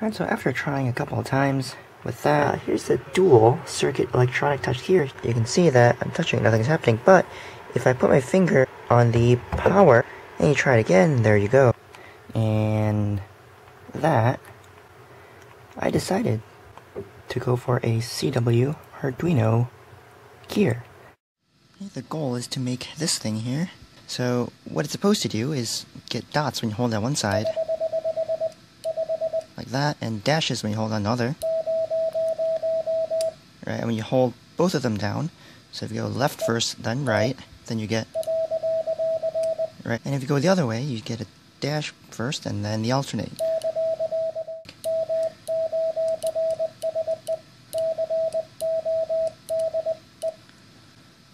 Alright, so after trying a couple of times with that, uh, here's the dual circuit electronic touch here. You can see that I'm touching, nothing's happening, but if I put my finger on the power and you try it again, there you go. And that, I decided to go for a CW Arduino keyer. The goal is to make this thing here. So what it's supposed to do is get dots when you hold on one side, like that, and dashes when you hold on the. Right, and when you hold both of them down, so if you go left first, then right, then you get right, and if you go the other way, you get a dash first, and then the alternate.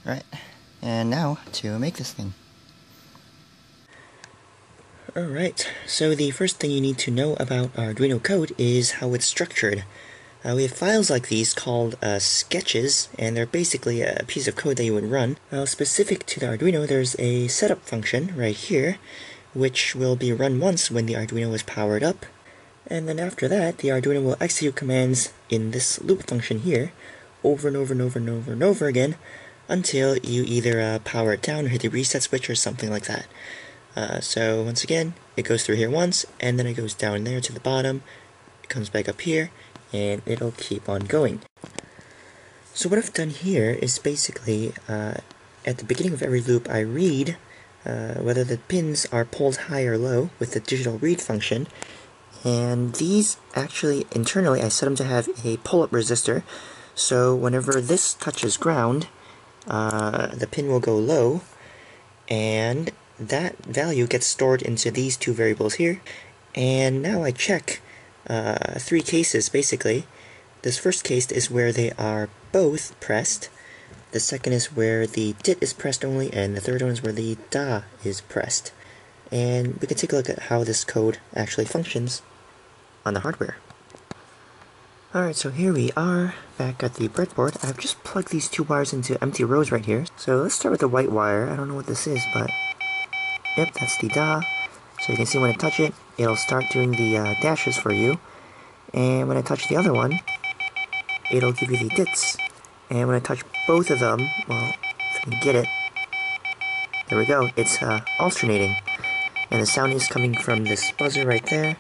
Right, and now to make this thing. Alright, so the first thing you need to know about Arduino code is how it's structured. Uh, we have files like these called uh, sketches, and they're basically a piece of code that you would run. Now, specific to the Arduino, there's a setup function right here, which will be run once when the Arduino is powered up, and then after that, the Arduino will execute commands in this loop function here, over and over and over and over and over again, until you either uh, power it down or hit the reset switch or something like that. Uh, so once again, it goes through here once, and then it goes down there to the bottom, it comes back up here, and it'll keep on going. So what I've done here is basically, uh, at the beginning of every loop, I read uh, whether the pins are pulled high or low with the digital read function, and these actually, internally, I set them to have a pull-up resistor, so whenever this touches ground, uh, the pin will go low, and that value gets stored into these two variables here. And now I check uh, three cases basically. This first case is where they are both pressed. The second is where the dit is pressed only, and the third one is where the da is pressed. And we can take a look at how this code actually functions on the hardware. Alright, so here we are, back at the breadboard. I've just plugged these two wires into empty rows right here. So let's start with the white wire. I don't know what this is, but Yep, that's the da. So you can see when I touch it, it'll start doing the uh, dashes for you. And when I touch the other one, it'll give you the dits. And when I touch both of them, well, if I can get it, there we go, it's uh, alternating. And the sound is coming from this buzzer right there.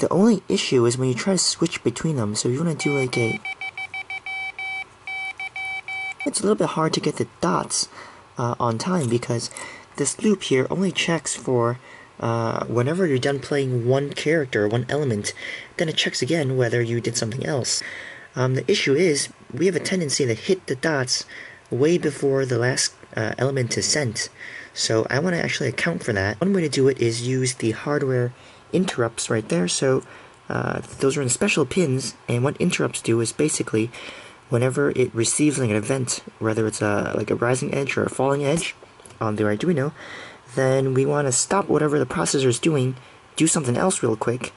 The only issue is when you try to switch between them, so you want to do like a... It's a little bit hard to get the dots uh, on time because this loop here only checks for uh, whenever you're done playing one character, one element, then it checks again whether you did something else. Um, the issue is, we have a tendency to hit the dots way before the last uh, element is sent. So I want to actually account for that. One way to do it is use the hardware interrupts right there. So uh, those are in special pins, and what interrupts do is basically whenever it receives like an event, whether it's a like a rising edge or a falling edge, on the Arduino, then we want to stop whatever the processor is doing, do something else real quick,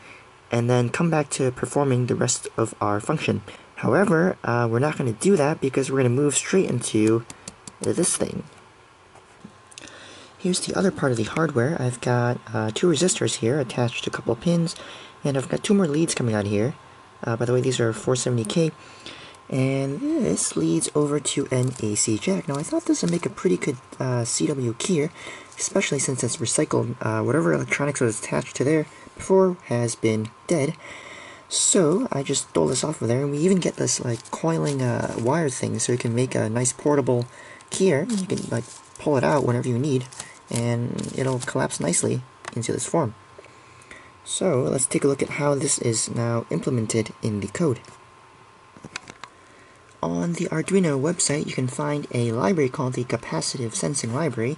and then come back to performing the rest of our function. However, uh, we're not going to do that because we're going to move straight into this thing. Here's the other part of the hardware. I've got uh, two resistors here attached to a couple of pins, and I've got two more leads coming out here. Uh, by the way, these are 470K. And this leads over to an AC jack. Now I thought this would make a pretty good uh, CW keyer, especially since it's recycled. Uh, whatever electronics was attached to there before has been dead. So I just stole this off of there, and we even get this like coiling uh, wire thing, so you can make a nice portable keyer. You can like pull it out whenever you need, and it'll collapse nicely into this form. So let's take a look at how this is now implemented in the code on the Arduino website, you can find a library called the Capacitive Sensing Library,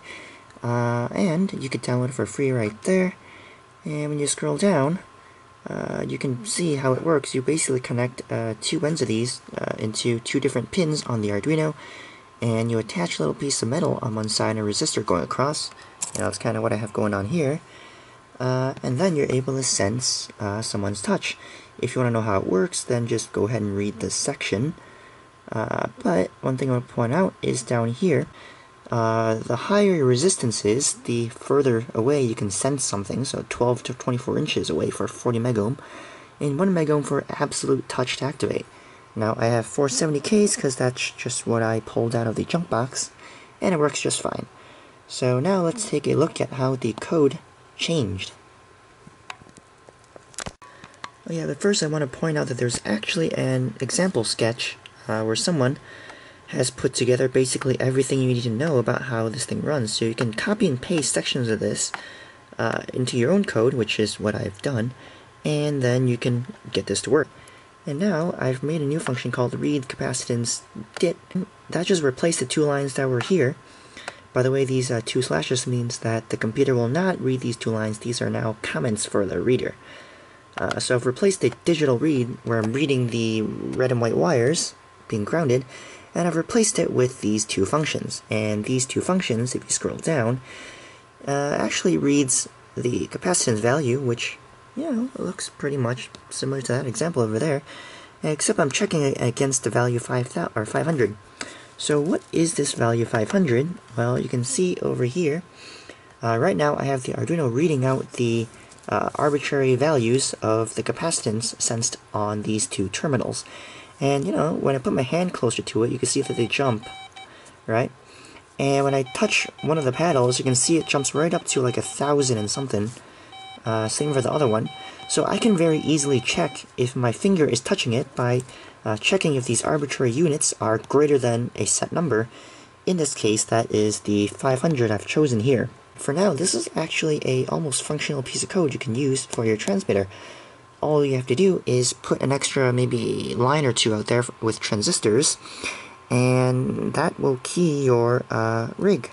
uh, and you can download it for free right there. And when you scroll down, uh, you can see how it works. You basically connect uh, two ends of these uh, into two different pins on the Arduino, and you attach a little piece of metal on one side and a resistor going across. That's kind of what I have going on here. Uh, and then you're able to sense uh, someone's touch. If you want to know how it works, then just go ahead and read this section. Uh, but one thing I want to point out is down here, uh, the higher your resistance is, the further away you can sense something, so 12 to 24 inches away for 40 megohm, And what am I for absolute touch to activate? Now I have 470Ks because that's just what I pulled out of the junk box, and it works just fine. So now let's take a look at how the code changed. Oh yeah, but first I want to point out that there's actually an example sketch uh, where someone has put together basically everything you need to know about how this thing runs. So you can copy and paste sections of this uh, into your own code, which is what I've done, and then you can get this to work. And now I've made a new function called read capacitance dit. That just replaced the two lines that were here. By the way, these uh, two slashes means that the computer will not read these two lines. These are now comments for the reader. Uh, so I've replaced the digital read, where I'm reading the red and white wires being grounded, and I've replaced it with these two functions. And these two functions, if you scroll down, uh, actually reads the capacitance value, which, you know, looks pretty much similar to that example over there, except I'm checking it against the value 5, or 500. So what is this value 500? Well, you can see over here, uh, right now I have the Arduino reading out the uh, arbitrary values of the capacitance sensed on these two terminals. And, you know, when I put my hand closer to it, you can see that they jump, right? And when I touch one of the paddles, you can see it jumps right up to like a thousand and something. Uh, same for the other one. So I can very easily check if my finger is touching it by uh, checking if these arbitrary units are greater than a set number. In this case, that is the 500 I've chosen here. For now, this is actually a almost functional piece of code you can use for your transmitter. All you have to do is put an extra maybe line or two out there with transistors, and that will key your uh, rig.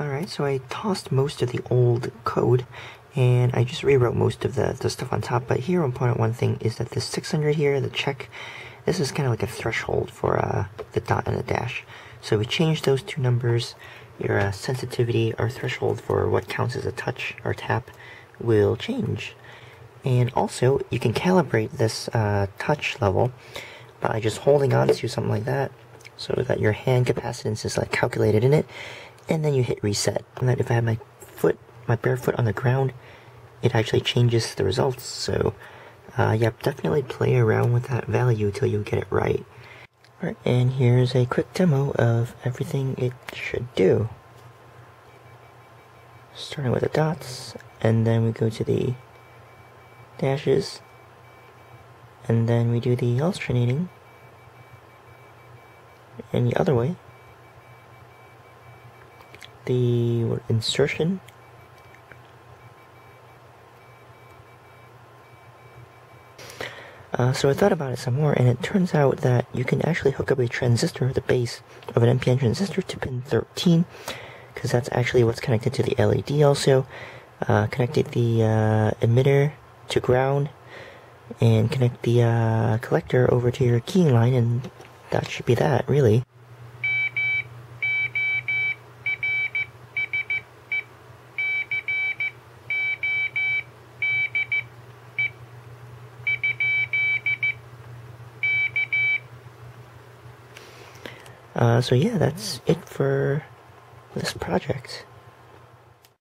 Alright, so I tossed most of the old code, and I just rewrote most of the, the stuff on top, but here I want to point out one thing, is that the 600 here, the check, this is kind of like a threshold for uh, the dot and the dash. So we changed those two numbers your uh, sensitivity or threshold for what counts as a touch or tap will change. And also, you can calibrate this uh, touch level by just holding on to something like that so that your hand capacitance is like calculated in it and then you hit reset. And then if I have my foot, my bare foot on the ground, it actually changes the results. So, uh, yeah, definitely play around with that value till you get it right. Alright, and here's a quick demo of everything it should do. Starting with the dots, and then we go to the dashes, and then we do the alternating, and the other way, the insertion, Uh, so I thought about it some more, and it turns out that you can actually hook up a transistor, the base of an NPN transistor, to pin 13, because that's actually what's connected to the LED also. Uh, connected the uh, emitter to ground, and connect the uh, collector over to your keying line, and that should be that, really. Uh, so yeah, that's it for this project.